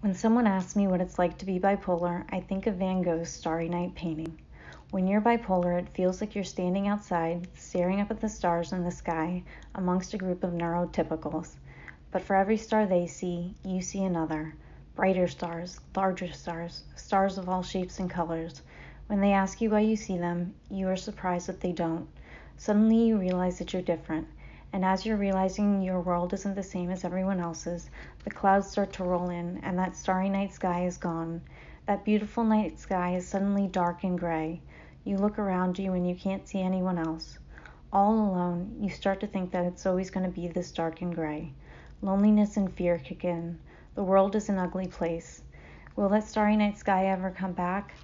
When someone asks me what it's like to be bipolar, I think of Van Gogh's Starry Night painting. When you're bipolar, it feels like you're standing outside, staring up at the stars in the sky amongst a group of neurotypicals. But for every star they see, you see another. Brighter stars, larger stars, stars of all shapes and colors. When they ask you why you see them, you are surprised that they don't. Suddenly you realize that you're different. And as you're realizing your world isn't the same as everyone else's, the clouds start to roll in, and that starry night sky is gone. That beautiful night sky is suddenly dark and gray. You look around you and you can't see anyone else. All alone, you start to think that it's always going to be this dark and gray. Loneliness and fear kick in. The world is an ugly place. Will that starry night sky ever come back?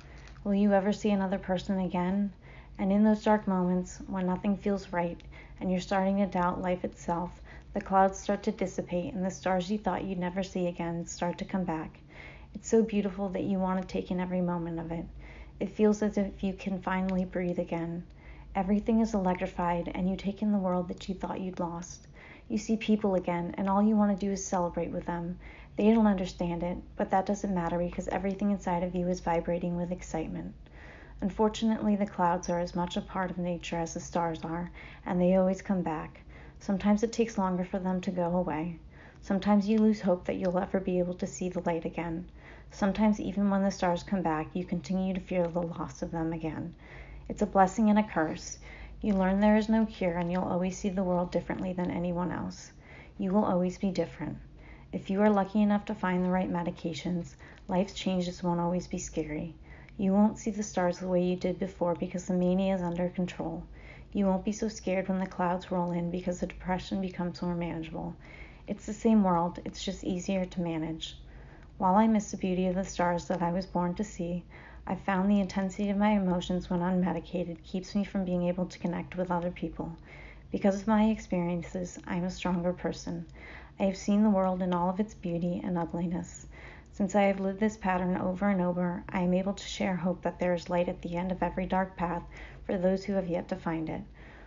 Will you ever see another person again? And in those dark moments, when nothing feels right, and you're starting to doubt life itself, the clouds start to dissipate and the stars you thought you'd never see again start to come back. It's so beautiful that you want to take in every moment of it. It feels as if you can finally breathe again. Everything is electrified, and you take in the world that you thought you'd lost. You see people again, and all you want to do is celebrate with them. They don't understand it, but that doesn't matter because everything inside of you is vibrating with excitement. Unfortunately, the clouds are as much a part of nature as the stars are, and they always come back. Sometimes it takes longer for them to go away. Sometimes you lose hope that you'll ever be able to see the light again. Sometimes, even when the stars come back, you continue to fear the loss of them again. It's a blessing and a curse. You learn there is no cure, and you'll always see the world differently than anyone else. You will always be different. If you are lucky enough to find the right medications, life's changes won't always be scary. You won't see the stars the way you did before because the mania is under control. You won't be so scared when the clouds roll in because the depression becomes more manageable. It's the same world, it's just easier to manage. While I miss the beauty of the stars that I was born to see, I've found the intensity of my emotions when unmedicated keeps me from being able to connect with other people. Because of my experiences, I am a stronger person. I have seen the world in all of its beauty and ugliness. Since I have lived this pattern over and over, I am able to share hope that there is light at the end of every dark path for those who have yet to find it.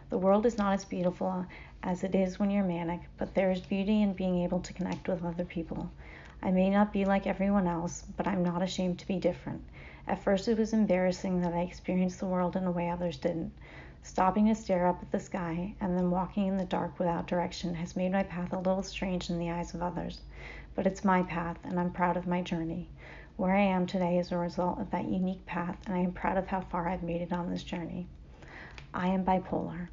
The world is not as beautiful as it is when you're manic, but there is beauty in being able to connect with other people. I may not be like everyone else, but I'm not ashamed to be different. At first, it was embarrassing that I experienced the world in a way others didn't. Stopping to stare up at the sky and then walking in the dark without direction has made my path a little strange in the eyes of others but it's my path and I'm proud of my journey. Where I am today is a result of that unique path, and I am proud of how far I've made it on this journey. I am bipolar.